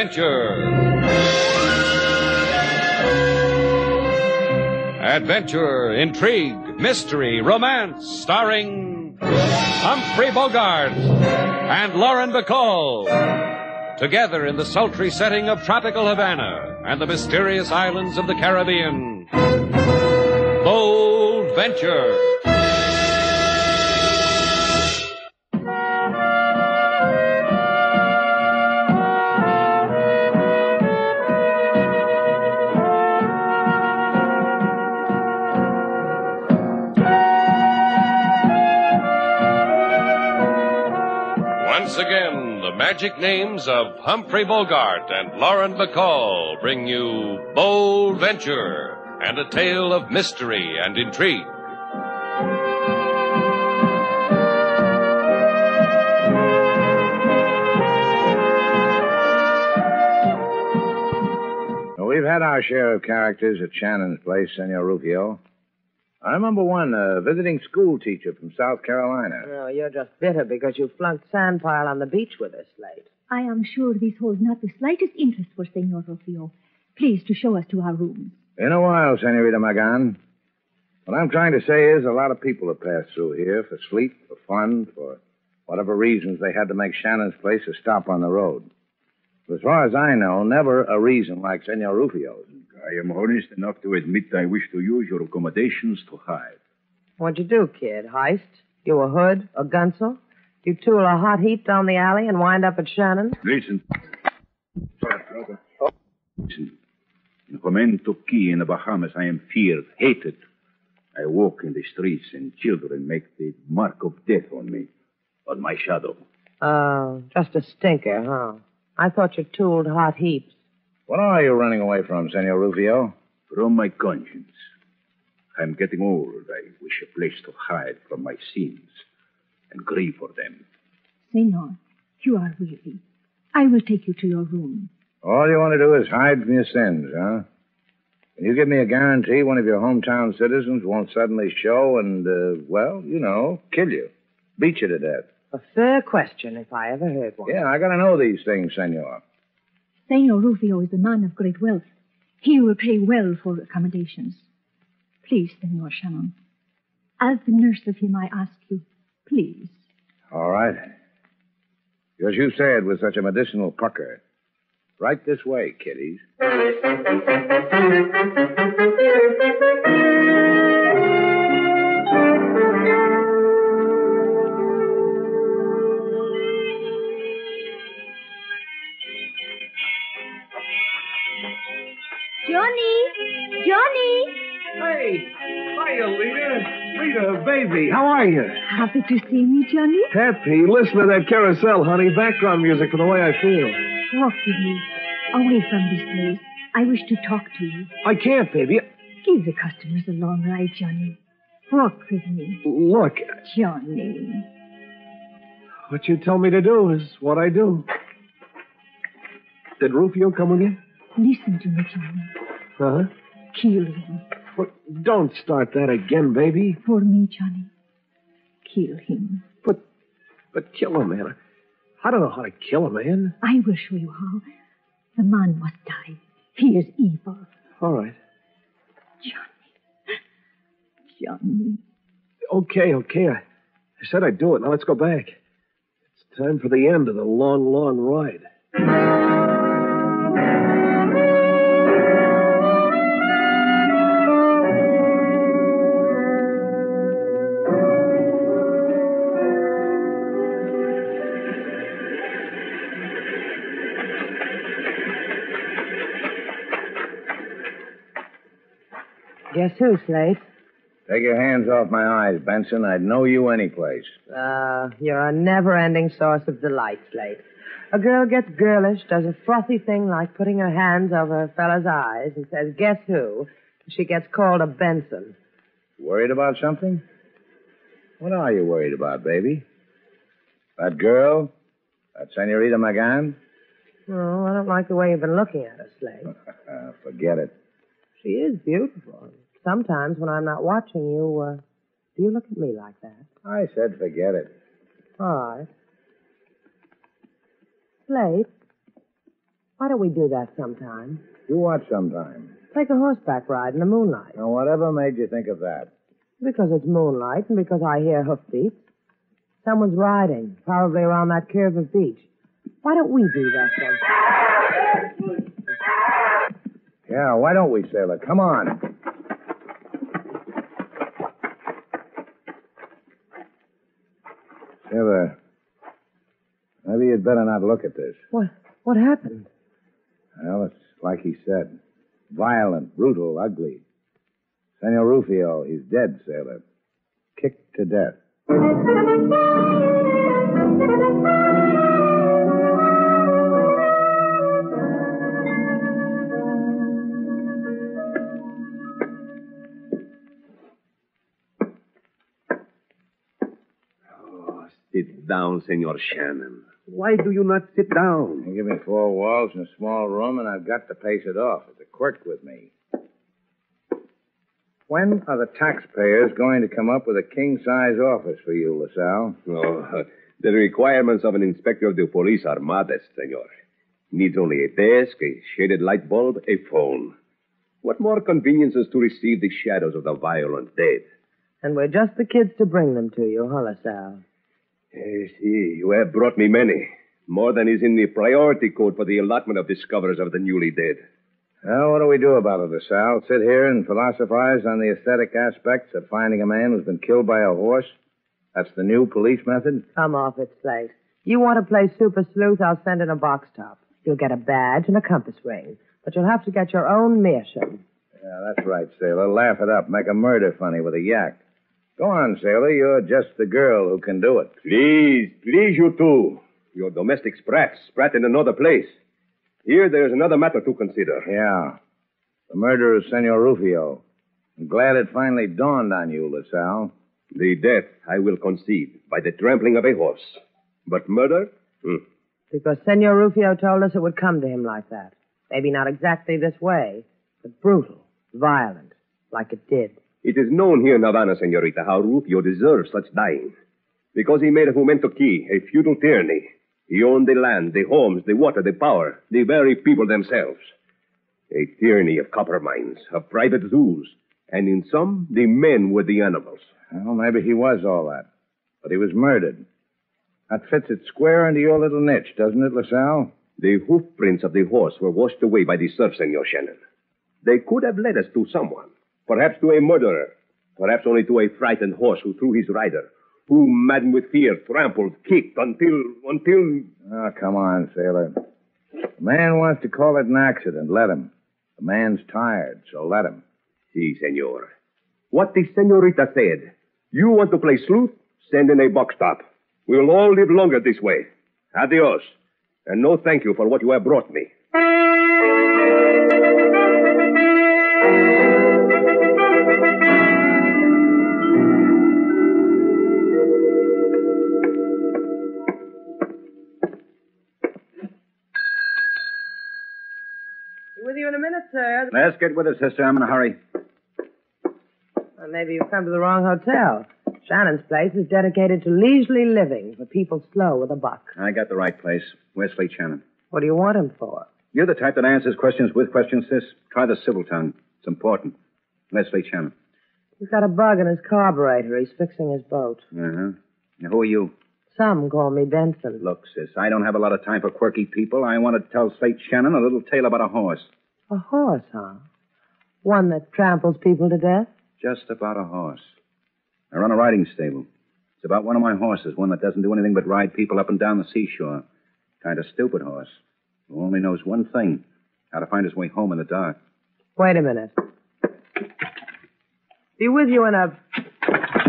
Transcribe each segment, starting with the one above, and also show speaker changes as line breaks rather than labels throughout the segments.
Venture. Adventure, intrigue, mystery, romance, starring Humphrey Bogart and Lauren Bacall. Together in the sultry setting of tropical Havana and the mysterious islands of the Caribbean. Bold Venture. Once again, the magic names of Humphrey Bogart and Lauren Bacall bring you Bold Venture and a tale of mystery and intrigue.
We've had our share of characters at Shannon's place, Senor Rufio. I remember one, a visiting school teacher from South Carolina.
No, you're just bitter because you flunked Sandpile on the beach with us, Slate.
I am sure this holds not the slightest interest for Senor Rufio. Please to show us to our rooms.
In a while, Senorita Magan. What I'm trying to say is a lot of people have passed through here for sleep, for fun, for whatever reasons they had to make Shannon's place a stop on the road. But as far as I know, never a reason like Senor Rufio's.
I am honest enough to admit I wish to use your accommodations to hide.
What'd you do, kid? Heist? You a hood? A gunsel? You tool a hot heap down the alley and wind up at Shannon?
Listen. Listen. In Key in the Bahamas, I am feared, hated. I walk in the streets and children make the mark of death on me, on my shadow.
Oh, just a stinker, huh? I thought you tooled hot heaps.
What are you running away from, Senor Rufio?
From my conscience. I'm getting old. I wish a place to hide from my sins and grieve for them.
Senor, you are weary. I will take you to your room.
All you want to do is hide from your sins, huh? Can you give me a guarantee one of your hometown citizens won't suddenly show and, uh, well, you know, kill you, beat you to death?
A fair question, if I ever heard one.
Yeah, I gotta know these things, Senor.
Senor Rufio is a man of great wealth. He will pay well for accommodations. Please, Senor Shannon. As the nurse of him, I ask you, please.
All right. As you said, with such a medicinal pucker. Right this way, kiddies.
Hey, hiya, Lita. Lita, baby, how are you?
Happy to see me, Johnny?
Happy. Listen to that carousel, honey. Background music for the way I feel.
Walk with me. Away from this place. I wish to talk to you.
I can't, baby.
Give the customers a long ride, Johnny. Walk with me.
Look,
Johnny.
what you tell me to do is what I do. Did Rufio come with you?
Listen to me, Johnny.
Uh-huh.
Kill him.
What? Don't start that again, baby.
For me, Johnny. Kill him.
But, but kill a man. I don't know how to kill a man.
I will show you how. The man must die. He is evil.
All right.
Johnny. Johnny.
Okay, okay. I, I said I'd do it. Now let's go back. It's time for the end of the long, long ride.
Guess who, Slate?
Take your hands off my eyes, Benson. I'd know you anyplace.
Uh, you're a never-ending source of delight, Slate. A girl gets girlish, does a frothy thing like putting her hands over a fellow's eyes, and says, guess who? She gets called a Benson.
Worried about something? What are you worried about, baby? That girl? That Senorita Magan?
Oh, I don't like the way you've been looking at her, Slate.
Forget it.
She is beautiful. Sometimes when I'm not watching you, uh, do you look at me like that?
I said forget it.
All right. Slate, Why don't we do that sometime?
Do what sometime?
Take a horseback ride in the moonlight.
Now, whatever made you think of that?
Because it's moonlight and because I hear hoofbeats. Someone's riding, probably around that curve of beach. Why don't we do that then?
Yeah, why don't we, sailor? Come on. Sailor, maybe you'd better not look at this.
What what happened?
Well, it's like he said. Violent, brutal, ugly. Senor Rufio, he's dead, sailor. Kicked to death.
Down, Senor Shannon. Why do you not sit down?
You give me four walls and a small room, and I've got to pace it off. It's a quirk with me. When are the taxpayers going to come up with a king-size office for you, LaSalle?
Oh, the requirements of an inspector of the police are modest, Senor. Needs only a desk, a shaded light bulb, a phone. What more conveniences to receive the shadows of the violent dead?
And we're just the kids to bring them to you, huh, LaSalle?
Eh, yes, you have brought me many. More than is in the priority code for the allotment of discoverers of the newly dead.
Well, what do we do about it, LaSalle? Sit here and philosophize on the aesthetic aspects of finding a man who's been killed by a horse? That's the new police method?
Come off it, Slate. You want to play super sleuth, I'll send in a box top. You'll get a badge and a compass ring. But you'll have to get your own meerschaum.
Yeah, that's right, Sailor. Laugh it up. Make a murder funny with a yak. Go on, Sailor. You're just the girl who can do it.
Please, please, you two. Your domestic sprat, sprat in another place. Here, there's another matter to consider.
Yeah. The murder of Senor Rufio. I'm glad it finally dawned on you, LaSalle.
The death, I will concede, by the trampling of a horse. But murder? Hmm.
Because Senor Rufio told us it would come to him like that. Maybe not exactly this way, but brutal, violent, like it did.
It is known here in Havana, senorita, how Rufio deserves such dying. Because he made a Jumento Key a feudal tyranny. He owned the land, the homes, the water, the power, the very people themselves. A tyranny of copper mines, of private zoos, and in some, the men were the animals.
Well, maybe he was all that. But he was murdered. That fits it square into your little niche, doesn't it, LaSalle?
The hoof prints of the horse were washed away by the surf, Senor Shannon. They could have led us to someone. Perhaps to a murderer. Perhaps only to a frightened horse who threw his rider. Who, maddened with fear, trampled, kicked until, until...
Oh, come on, sailor. The man wants to call it an accident. Let him. The man's tired, so let him.
Si, senor. What the senorita said. You want to play sleuth? Send in a box top. We'll all live longer this way. Adios. And no thank you for what you have brought me.
Let's get with it, sister. I'm in a hurry.
Well, maybe you've come to the wrong hotel. Shannon's place is dedicated to leisurely living for people slow with a buck.
I got the right place. Where's Slate Shannon?
What do you want him for?
You're the type that answers questions with questions, sis. Try the civil tongue. It's important. Leslie Shannon.
He's got a bug in his carburetor. He's fixing his boat.
Uh-huh. Now, who are you?
Some call me Benson.
Look, sis, I don't have a lot of time for quirky people. I want to tell Slate Shannon a little tale about a horse.
A horse, huh? One that tramples people to death?
Just about a horse. I run a riding stable. It's about one of my horses, one that doesn't do anything but ride people up and down the seashore. Kind of stupid horse. Who only knows one thing how to find his way home in the dark.
Wait a minute. Be with you in a.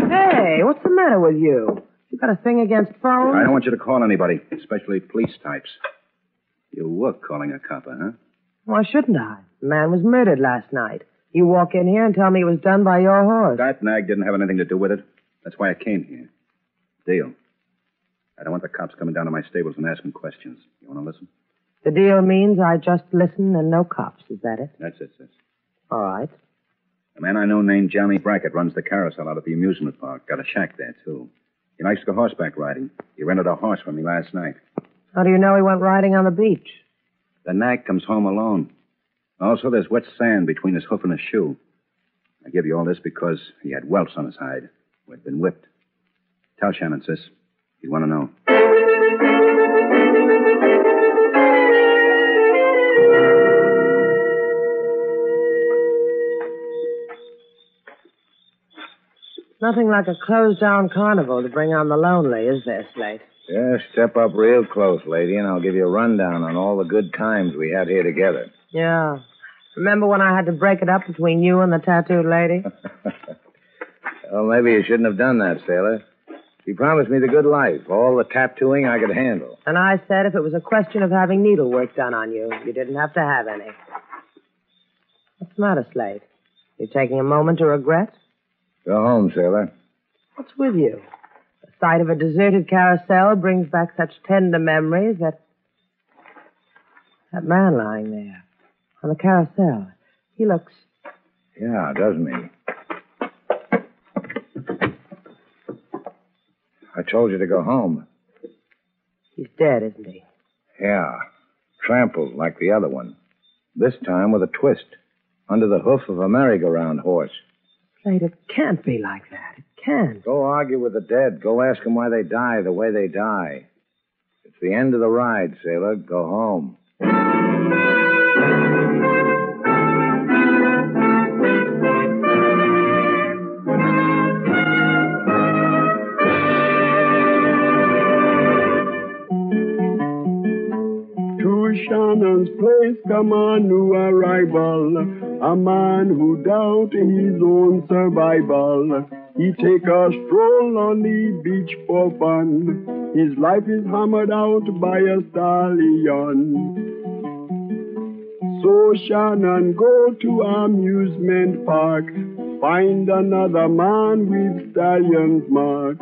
Hey, what's the matter with you? You got a thing against phones?
I don't want you to call anybody, especially police types. You were calling a copper, huh?
Why shouldn't I? The man was murdered last night. You walk in here and tell me it was done by your horse.
That nag didn't have anything to do with it. That's why I came here. Deal. I don't want the cops coming down to my stables and asking questions. You want to listen?
The deal means I just listen and no cops. Is that it?
That's it, sis.
All right.
A man I know named Johnny Brackett runs the carousel out at the amusement park. Got a shack there, too. He likes to go horseback riding. He rented a horse for me last night.
How do you know he went riding on the beach?
The nag comes home alone. Also, there's wet sand between his hoof and his shoe. I give you all this because he had welts on his hide he'd been whipped. Tell Shannon, sis. He'd want to know.
Nothing like a closed down carnival to bring on the lonely, is there, Slate?
Yeah, step up real close, lady, and I'll give you a rundown on all the good times we had here together.
Yeah. Remember when I had to break it up between you and the tattooed lady?
well, maybe you shouldn't have done that, sailor. She promised me the good life, all the tattooing I could handle.
And I said if it was a question of having needlework done on you, you didn't have to have any. What's the matter, Slate? You taking a moment to regret?
Go home, sailor.
What's with you? The sight of a deserted carousel brings back such tender memories that. That man lying there on the carousel. He looks.
Yeah, doesn't he? I told you to go home.
He's dead, isn't he?
Yeah, trampled like the other one. This time with a twist, under the hoof of a merry-go-round horse.
Slate, it can't be like that. It can't.
Go argue with the dead. Go ask them why they die the way they die. It's the end of the ride, sailor. Go home.
To Shannon's place come a new arrival, a man who doubt his own survival. He take a stroll on the beach for fun. His life is hammered out by a stallion. So Shannon go to amusement park, find another man with stallion's mark.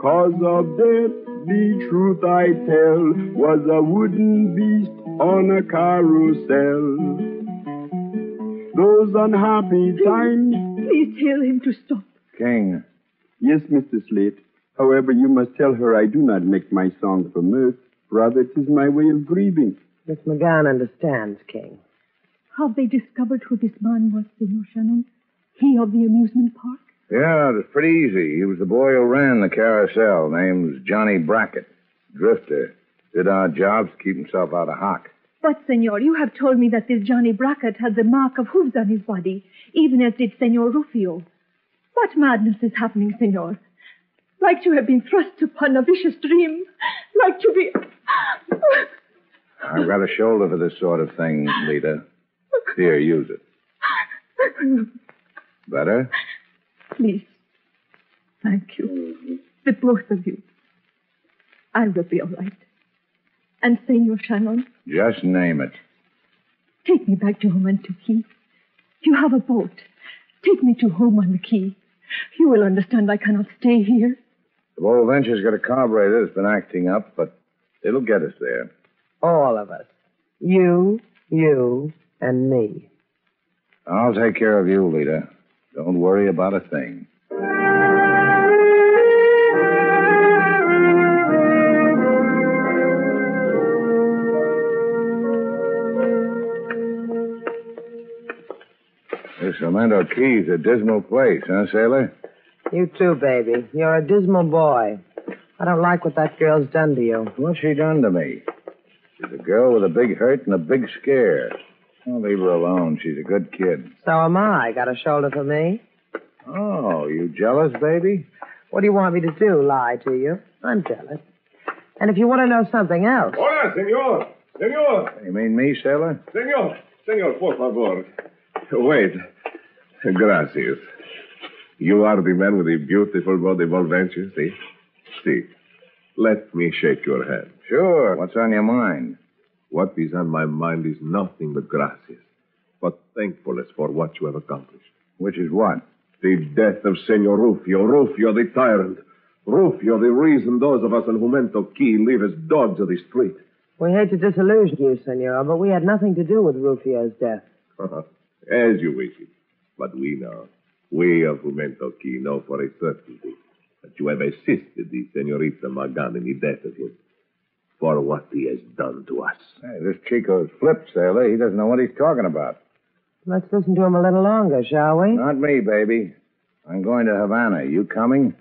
Cause of death, the truth I tell, was a wooden beast on a carousel. Those unhappy times.
Please tell him to stop.
King.
Yes, Mr. Slate. However, you must tell her I do not make my song for mirth. Rather, it is my way of grieving.
Miss McGann understands, King.
Have they discovered who this man was, Senor Shannon? He of the amusement park?
Yeah, it was pretty easy. He was the boy who ran the carousel. Name's Johnny Brackett. Drifter. Did our jobs to keep himself out of hock.
But, Senor, you have told me that this Johnny Brackett had the mark of hooves on his body, even as did Senor Rufio. What madness is happening, Senor? Like to have been thrust upon a vicious dream. Like to be.
I've got a shoulder for this sort of thing, Lita. Here, use it. Better?
Please. Thank you. The both of you. I will be all right. And Senor Shannon,
Just name it.
take me back to home and to Key. You have a boat. Take me to home on the Key. You will understand I cannot stay here.
The Bold Venture's got a carburetor that's been acting up, but it'll get us there.
All of us. You, you, and me.
I'll take care of you, Lita. Don't worry about a thing. This Orlando Key's a dismal place, huh, sailor?
You too, baby. You're a dismal boy. I don't like what that girl's done to you.
What's she done to me? She's a girl with a big hurt and a big scare. I'll leave her alone. She's a good kid.
So am I. Got a shoulder for me?
Oh, you jealous, baby?
What do you want me to do? Lie to you? I'm jealous. And if you want to know something else,
Hola, senor. Senor.
You mean me, sailor?
Senor. Senor, por favor. Wait. Gracias. You are the man with the beautiful body venture, see? See. Let me shake your hand.
Sure. What's on your mind?
What is on my mind is nothing but gracias, but thankfulness for what you have accomplished.
Which is what?
The death of Senor Rufio. Rufio the tyrant. Rufio the reason those of us in Jumento Key live as dogs of the street.
we hate to disillusion you, senor, but we had nothing to do with Rufio's death.
As you wish it. But we know. We of Jumento Key know for a certainty that you have assisted the Senorita Magan in the death of him. for what he has done to us.
Hey, this Chico's flipped, sailor. He doesn't know what he's talking about.
Let's listen to him a little longer, shall we?
Not me, baby. I'm going to Havana. You coming?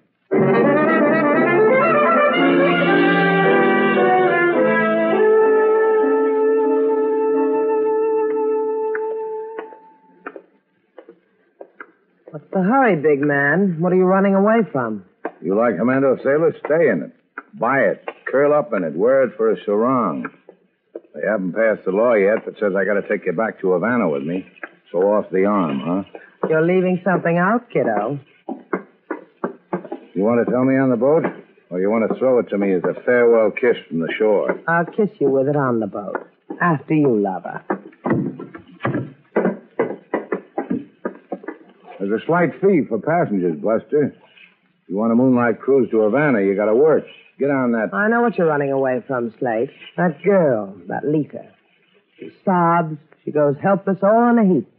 The hurry, big man? What are you running away from?
You like commando sailor? Stay in it. Buy it. Curl up in it. Wear it for a sarong. They haven't passed the law yet that says I gotta take you back to Havana with me. So off the arm, huh?
You're leaving something out, kiddo.
You want to tell me on the boat? Or you want to throw it to me as a farewell kiss from the shore?
I'll kiss you with it on the boat. After you, lover.
A slight fee for passengers, Buster. If you want a moonlight cruise to Havana, you gotta work. Get on that.
I know what you're running away from, Slate. That girl, that Lita. She sobs. She goes helpless all in a heap.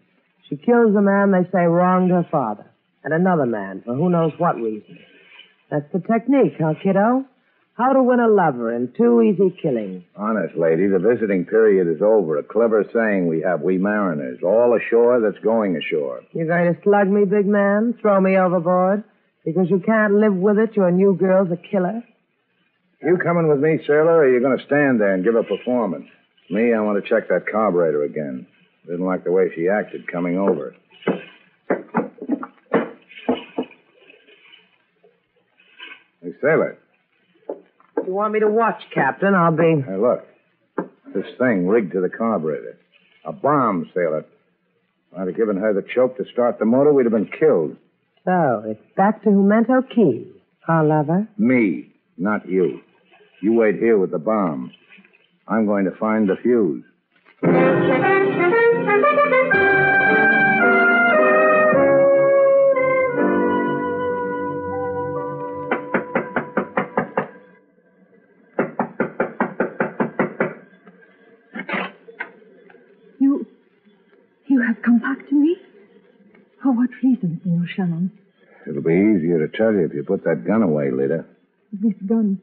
She kills a man they say wronged her father. And another man for who knows what reason. That's the technique, huh, kiddo? How to win a lover in two easy killings.
Honest, lady, the visiting period is over. A clever saying we have, we mariners. All ashore that's going ashore.
You're going to slug me, big man? Throw me overboard? Because you can't live with it, your new girl's a killer?
You coming with me, sailor, or are you going to stand there and give a performance? Me, I want to check that carburetor again. Didn't like the way she acted coming over. Hey, sailor.
If you want me to watch, Captain, I'll be.
Hey, look. This thing rigged to the carburetor. A bomb, sailor. If I'd have given her the choke to start the motor, we'd have been killed.
So, it's back to Jumento Key. Huh, lover?
Me, not you. You wait here with the bomb. I'm going to find the fuse.
Oh, Shannon?
It'll be easier to tell you if you put that gun away, Lita.
This gun.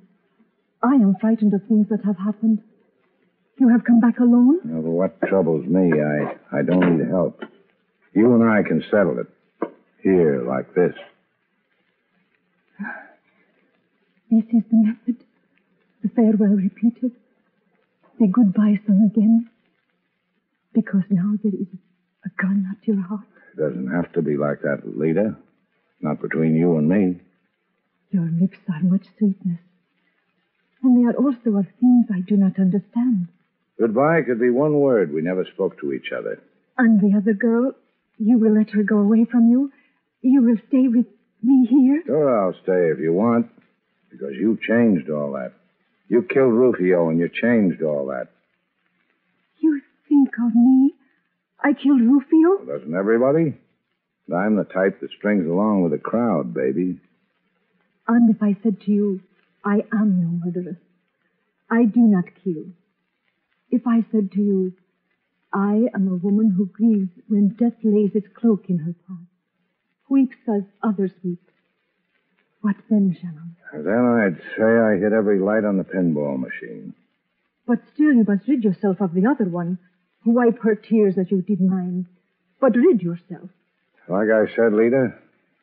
I am frightened of things that have happened. You have come back alone?
No, but what troubles me, I, I don't need help. You and I can settle it. Here, like this.
This is the method. The farewell repeated. The goodbye sung again. Because now there is a gun at your heart.
It doesn't have to be like that, Lita. Not between you and me.
Your lips are much sweetness. And they are also of things I do not understand.
Goodbye could be one word. We never spoke to each other.
And the other girl, you will let her go away from you? You will stay with me here?
Sure, I'll stay if you want. Because you changed all that. You killed Rufio and you changed all that.
You think of me? I killed Rufio?
Well, doesn't everybody? And I'm the type that strings along with the crowd, baby.
And if I said to you, I am no murderer. I do not kill. If I said to you, I am a woman who grieves when death lays its cloak in her path, weeps as others weep. What then, Shannon?
Then I'd say I hit every light on the pinball machine.
But still you must rid yourself of the other one. Wipe her tears as you did mine. But rid yourself.
Like I said, Lita,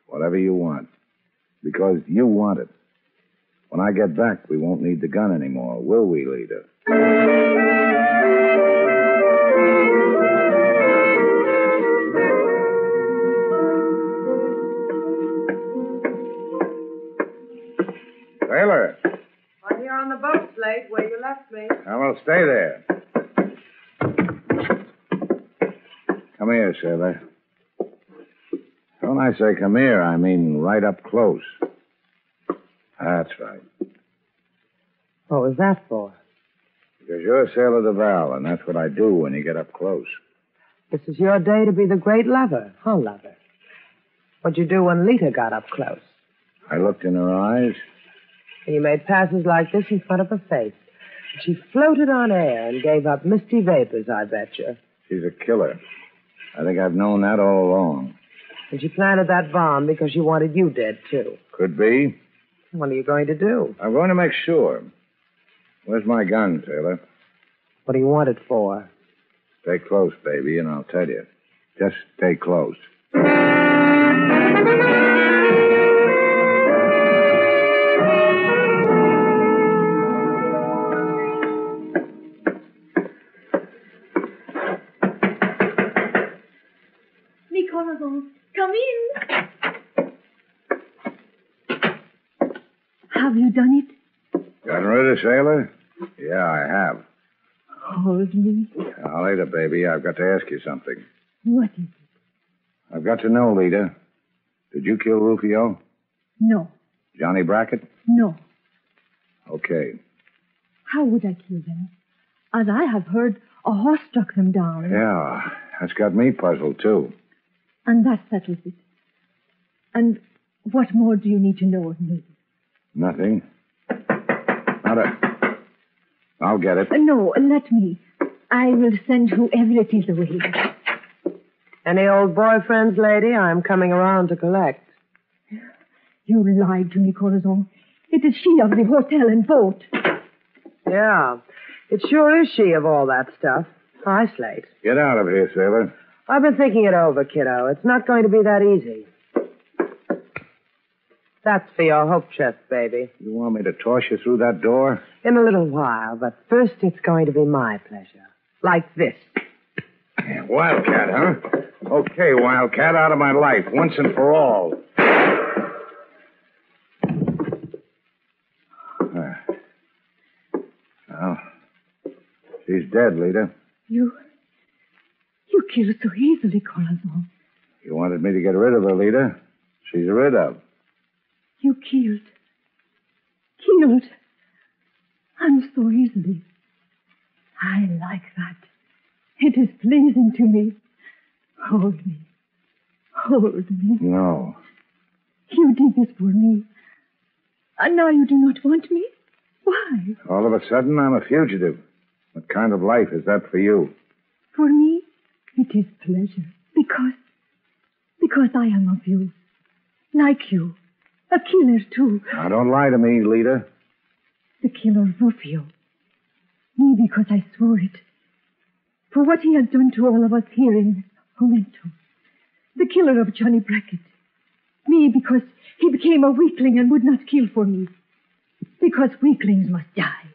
whatever you want. Because you want it. When I get back, we won't need the gun anymore, will we, Lita? Sailor,
I'm here on the boat, Slate, where you left me.
I will stay there. Come here, sailor. When I say come here, I mean right up close. That's right.
What was that for?
Because you're a Sailor Duval, and that's what I do when you get up close.
This is your day to be the great lover, huh, lover? What'd you do when Lita got up close?
I looked in her eyes.
And you made passes like this in front of her face. And she floated on air and gave up misty vapors, I bet you.
She's a killer. I think I've known that all along.
And she planted that bomb because she wanted you dead, too.
Could be.
What are you going to do?
I'm going to make sure. Where's my gun, Sailor?
What do you want it for?
Stay close, baby, and I'll tell you. Just stay close.
Come in. Have you done it?
Gotten rid of sailor? Yeah, I have.
Oh, Hold me.
Now, later, baby, I've got to ask you something.
What is it?
I've got to know, Lita. Did you kill Rufio?
No,
Johnny Brackett?
no.
Okay.
How would I kill them? As I have heard, a horse struck them down.
Yeah, that's got me puzzled, too.
And that settles it. And what more do you need to know of me?
Nothing. Not a. I'll get it.
Uh, no, let me. I will send whoever it is away.
Any old boyfriends, lady? I'm coming around to collect.
You lied to me, Corazon. It is she of the hotel and boat.
Yeah, it sure is she of all that stuff. Hi, Slate.
Get out of here, sailor.
I've been thinking it over, kiddo. It's not going to be that easy. That's for your hope chest, baby.
You want me to toss you through that door?
In a little while, but first it's going to be my pleasure. Like this.
Wildcat, huh? Okay, Wildcat, out of my life, once and for all. Well, she's dead, Lita.
You. You kill so easily, Corazon.
You wanted me to get rid of her, Lita. She's rid of.
You killed. Killed. And so easily. I like that. It is pleasing to me. Hold me. Hold me.
No.
You did this for me. And now you do not want me? Why?
All of a sudden, I'm a fugitive. What kind of life is that for you?
For me, it is pleasure. Because. Because I am of you. Like you. A killer, too.
Now, don't lie to me, Lita.
The killer of Rufio. Me because I swore it. For what he has done to all of us here in Memento. The killer of Johnny Brackett. Me because he became a weakling and would not kill for me. Because weaklings must die.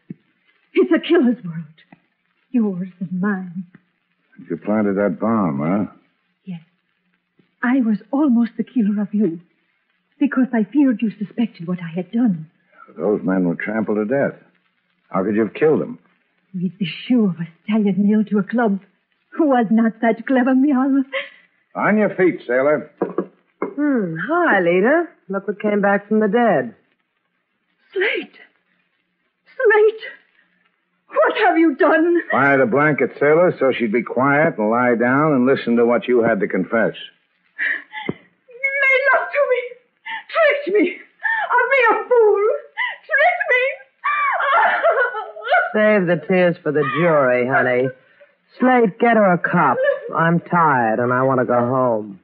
It's a killer's world. Yours and mine.
You planted that bomb, huh?
Yes. I was almost the killer of you. Because I feared you suspected what I had done.
Those men were trampled to death. How could you have killed them?
With the shoe of a stallion nailed to a club. Who was not that clever, Mial?
On your feet, sailor.
Hmm. Hi, Lita. Look what came back from the dead.
Slate! Slate! What have you done?
Fire the blanket, sailor, so she'd be quiet and lie down and listen to what you had to confess.
You made love to me. Tricked me. I'll be a fool. Tricked me.
Save the tears for the jury, honey. Slate, get her a cup. I'm tired and I want to go home.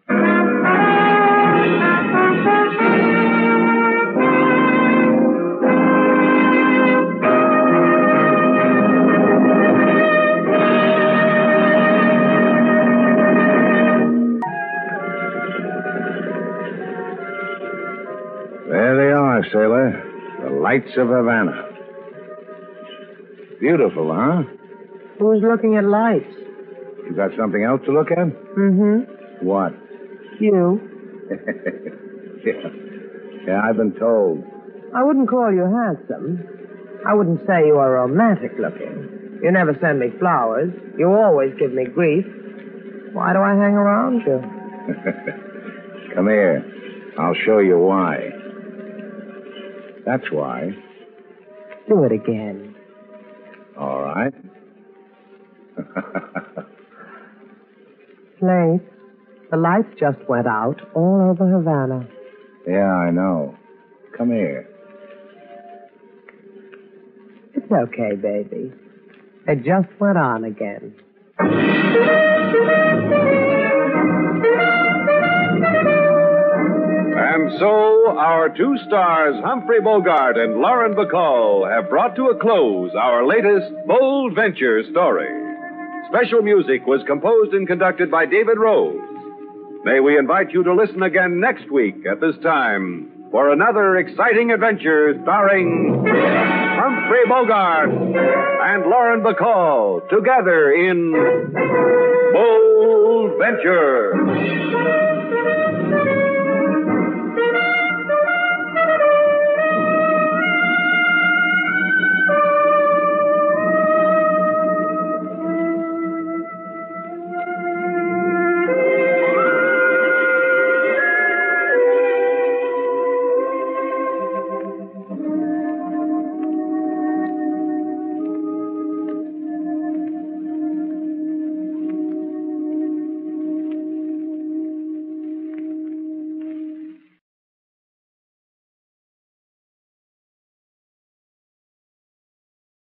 Sailor. The lights of Havana. Beautiful, huh?
Who's looking at lights?
You got something else to look at?
Mm-hmm.
What?
You.
yeah. yeah, I've been told.
I wouldn't call you handsome. I wouldn't say you are romantic looking. You never send me flowers. You always give me grief. Why do I hang around you?
Come here. I'll show you why. That's why.
Do it again.
All right.
Slate, the lights just went out all over Havana.
yeah, I know. Come here.
It's okay, baby. It just went on again.
And so, our two stars, Humphrey Bogart and Lauren Bacall, have brought to a close our latest Bold Venture story. Special music was composed and conducted by David Rose. May we invite you to listen again next week at this time for another exciting adventure starring Humphrey Bogart and Lauren Bacall together in Bold Venture.